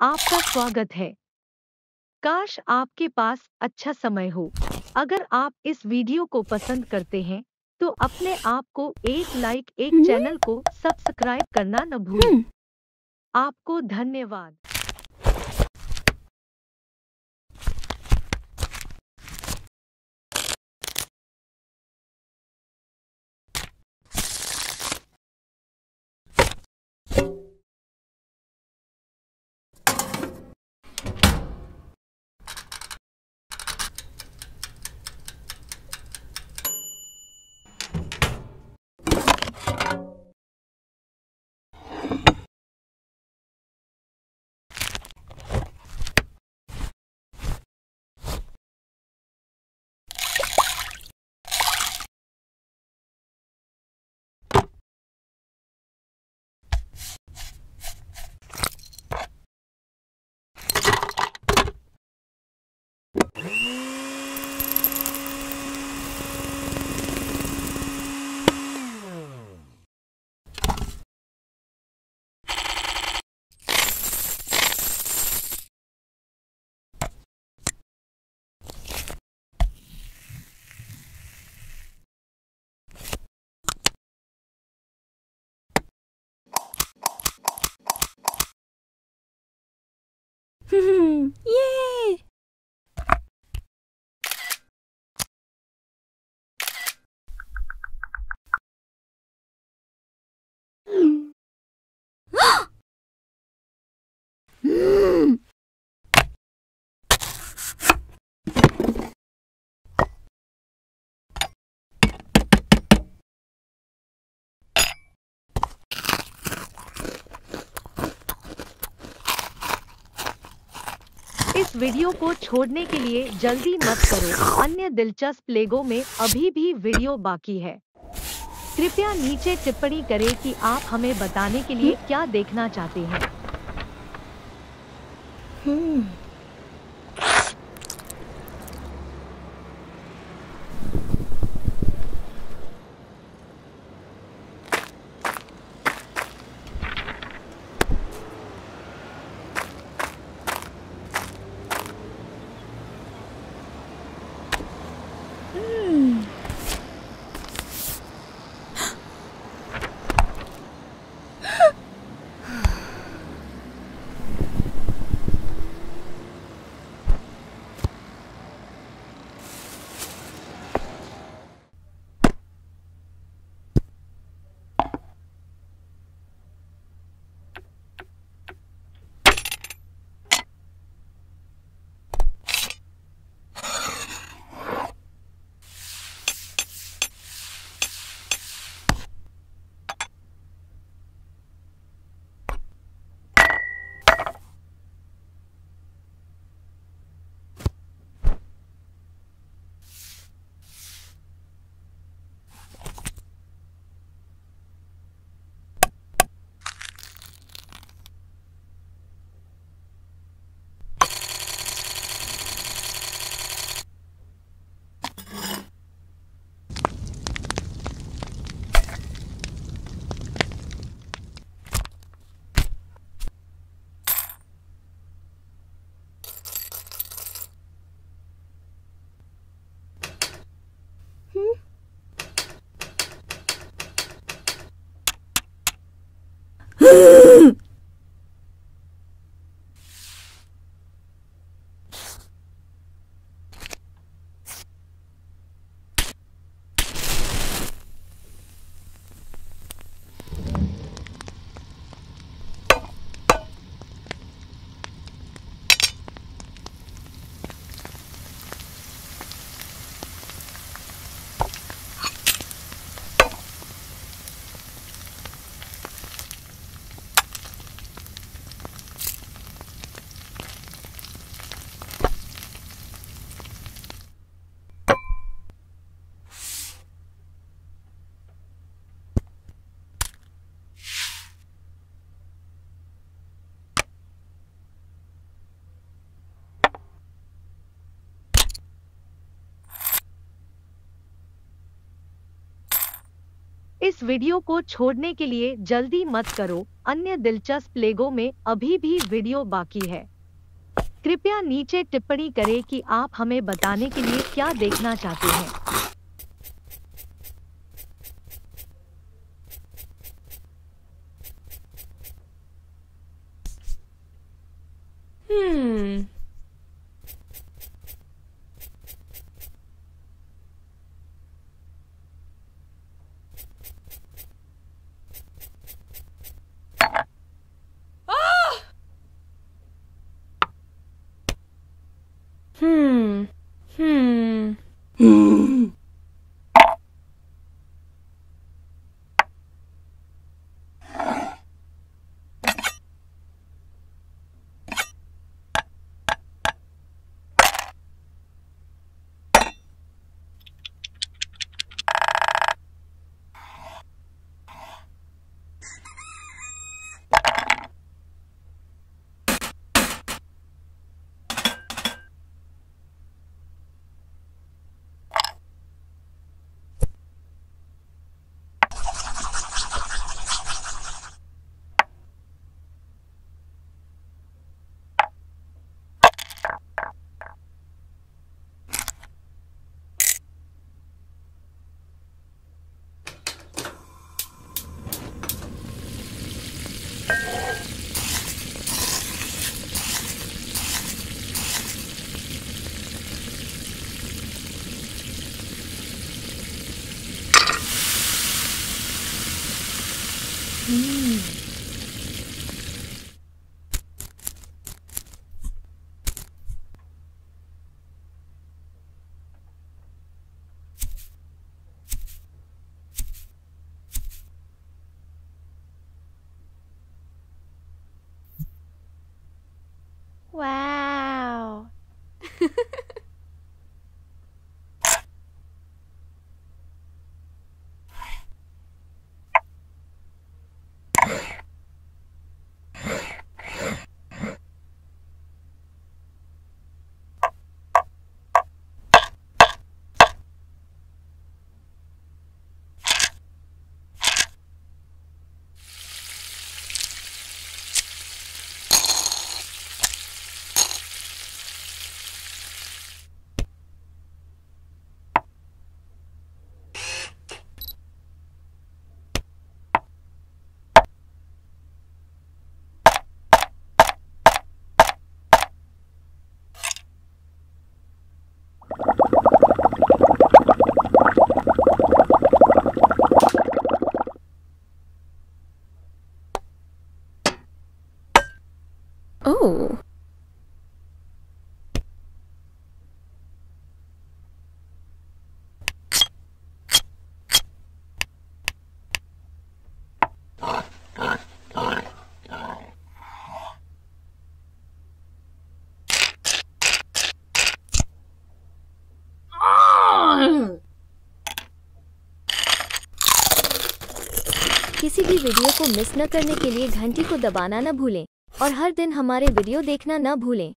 आपका स्वागत है। काश आपके पास अच्छा समय हो। अगर आप इस वीडियो को पसंद करते हैं तो अपने आप को एक लाइक एक हम्म। चैनल को सब्सक्राइब करना न भूलें। हम्म, आपको धन्यवाद। वीडियो को छोड़ने के लिए जल्दी मत करो। अन्य दिलचस्प लेगो में अभी भी वीडियो बाकी है। कृपया नीचे टिप्पणी करें कि आप हमें बताने के लिए क्या देखना चाहते हैं। हम्म, इस वीडियो को छोड़ने के लिए जल्दी मत करो, अन्य दिलचस्प लेगो में अभी भी वीडियो बाकी है। कृपया नीचे टिप्पणी करें कि आप हमें बताने के लिए क्या देखना चाहते हैं। किसी भी वीडियो को मिस न करने के लिए घंटी को दबाना न भूलें और हर दिन हमारे वीडियो देखना न भूलें।